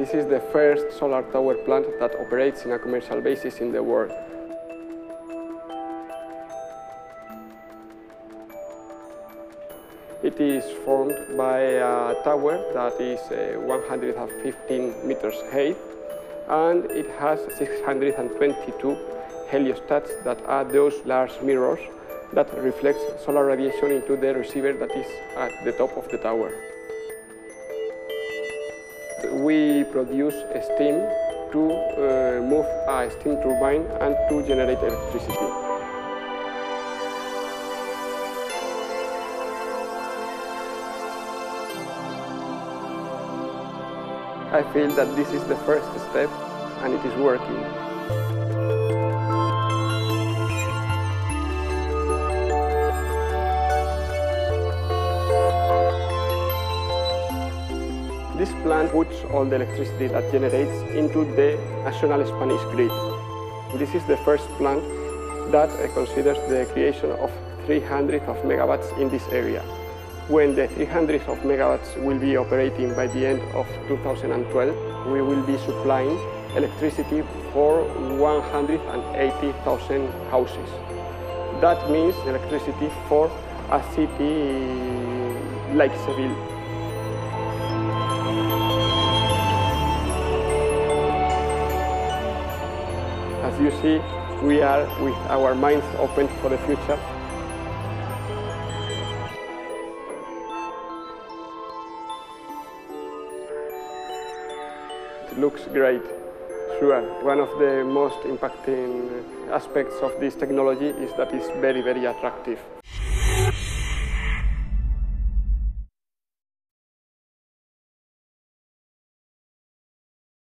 This is the first solar tower plant that operates in a commercial basis in the world. It is formed by a tower that is uh, 115 meters high and it has 622 heliostats that are those large mirrors that reflects solar radiation into the receiver that is at the top of the tower. We produce steam to uh, move a steam turbine and to generate electricity. I feel that this is the first step and it is working. This plant puts all the electricity that generates into the national Spanish grid. This is the first plant that considers the creation of 300 of megawatts in this area. When the 300 of megawatts will be operating by the end of 2012, we will be supplying electricity for 180,000 houses. That means electricity for a city like Seville. You see, we are with our minds open for the future. It looks great. Sure, one of the most impacting aspects of this technology is that it's very, very attractive.